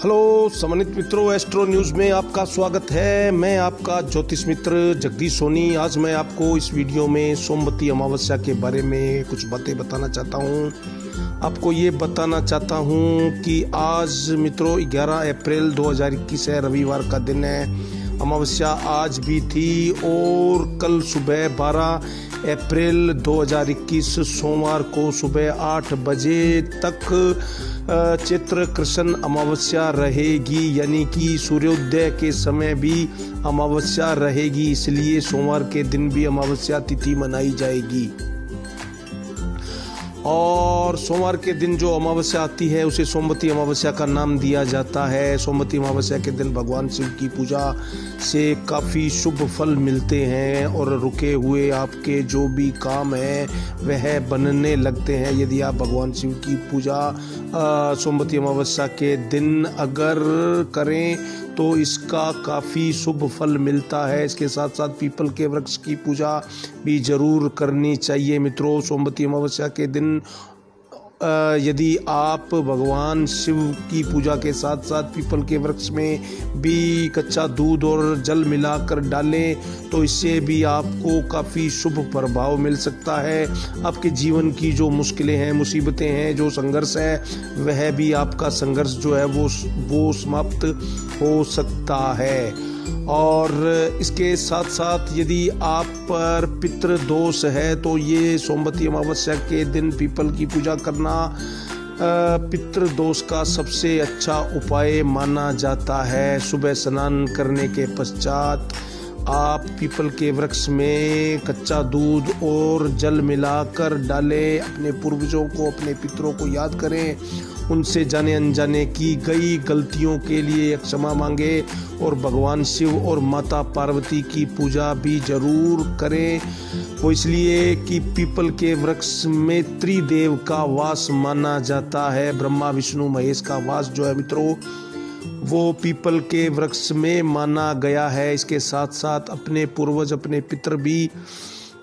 Hello, सम्मानित मित्रों astro news में आपका स्वागत है। मैं आपका ज्योतिष मित्र जगदीश सोनी। आज मैं आपको इस वीडियो में सोमवती अमावस्या के बारे में कुछ बातें बताना चाहता हूँ। आपको ये बताना चाहता हूँ कि आज, मित्रों 11 अप्रैल 2021 है, रविवार का दिन है। अमावस्या आज भी थी और कल सुबह 12 अप्रैल 2021 सोमवार को सुबह 8 बजे तक चित्र कृष्ण अमावस्या रहेगी। यानी कि सूर्योदय के समय भी अमावस्या रहेगी, इसलिए सोमवार के दिन भी अमावस्या तिथि मनाई जाएगी। और सोमवार के दिन जो अमावस्या आती है, उसे सोमवती अमावस्या का नाम दिया जाता है। सोमवती अमावस्या के दिन भगवान शिव की पूजा से काफ़ी शुभ फल मिलते हैं और रुके हुए आपके जो भी काम हैं, वह बनने लगते हैं। यदि आप भगवान शिव की पूजा सोमवती अमावस्या के दिन अगर करें तो इसका काफ़ी शुभ फल मिलता है। इसके साथ साथ पीपल के वृक्ष की पूजा भी ज़रूर करनी चाहिए। मित्रों, सोमवती अमावस्या के दिन यदि आप भगवान शिव की पूजा के साथ साथ पीपल के वृक्ष में भी कच्चा दूध और जल मिलाकर डालें तो इससे भी आपको काफ़ी शुभ प्रभाव मिल सकता है। आपके जीवन की जो मुश्किलें हैं, मुसीबतें हैं, जो संघर्ष है, वह भी आपका संघर्ष जो है, वो वो समाप्त हो सकता है। और इसके साथ साथ यदि आप पर पितृ दोष है तो ये सोमवती अमावस्या के दिन पीपल की पूजा करना पितृ दोष का सबसे अच्छा उपाय माना जाता है। सुबह स्नान करने के पश्चात आप पीपल के वृक्ष में कच्चा दूध और जल मिलाकर डालें, अपने पूर्वजों को, अपने पितरों को याद करें। उनसे जाने अनजाने की गई गलतियों के लिए क्षमा मांगे और भगवान शिव और माता पार्वती की पूजा भी ज़रूर करें। वो इसलिए कि पीपल के वृक्ष में त्रिदेव का वास माना जाता है। ब्रह्मा, विष्णु, महेश का वास जो है मित्रों वो पीपल के वृक्ष में माना गया है। इसके साथ साथ अपने पूर्वज, अपने पितर भी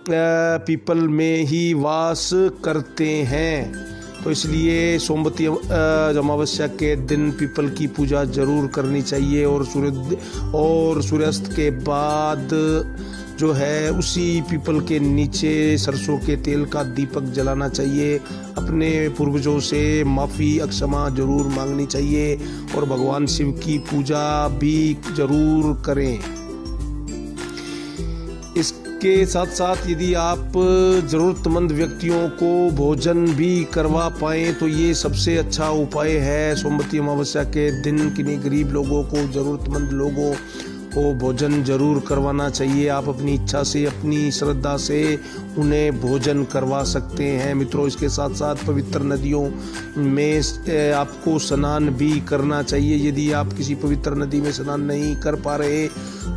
पीपल में ही वास करते हैं। तो इसलिए सोमवती अमावस्या के दिन पीपल की पूजा ज़रूर करनी चाहिए और सूर्य, और सूर्यास्त के बाद जो है उसी पीपल के नीचे सरसों के तेल का दीपक जलाना चाहिए। अपने पूर्वजों से माफ़ी अक्षमा ज़रूर मांगनी चाहिए और भगवान शिव की पूजा भी ज़रूर करें। इसके साथ साथ यदि आप ज़रूरतमंद व्यक्तियों को भोजन भी करवा पाएँ तो ये सबसे अच्छा उपाय है। सोमवती अमावस्या के दिन किन्हीं गरीब लोगों को, ज़रूरतमंद लोगों को भोजन ज़रूर करवाना चाहिए। आप अपनी इच्छा से, अपनी श्रद्धा से उन्हें भोजन करवा सकते हैं। मित्रों, इसके साथ साथ पवित्र नदियों में आपको स्नान भी करना चाहिए। यदि आप किसी पवित्र नदी में स्नान नहीं कर पा रहे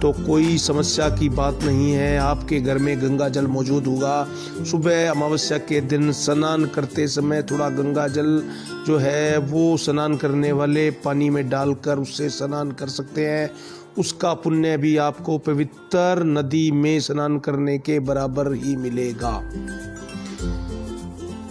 तो कोई समस्या की बात नहीं है। आपके घर में गंगा जल मौजूद होगा। सुबह अमावस्या के दिन स्नान करते समय थोड़ा गंगा जल जो है, वो स्नान करने वाले पानी में डालकर उससे स्नान कर सकते हैं। उसका पुण्य भी आपको पवित्र नदी में स्नान करने के बराबर ही मिलेगा।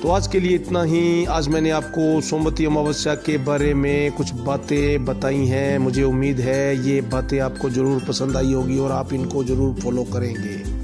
तो आज के लिए इतना ही। आज मैंने आपको सोमवती अमावस्या के बारे में कुछ बातें बताई हैं। मुझे उम्मीद है ये बातें आपको ज़रूर पसंद आई होगी और आप इनको ज़रूर फॉलो करेंगे।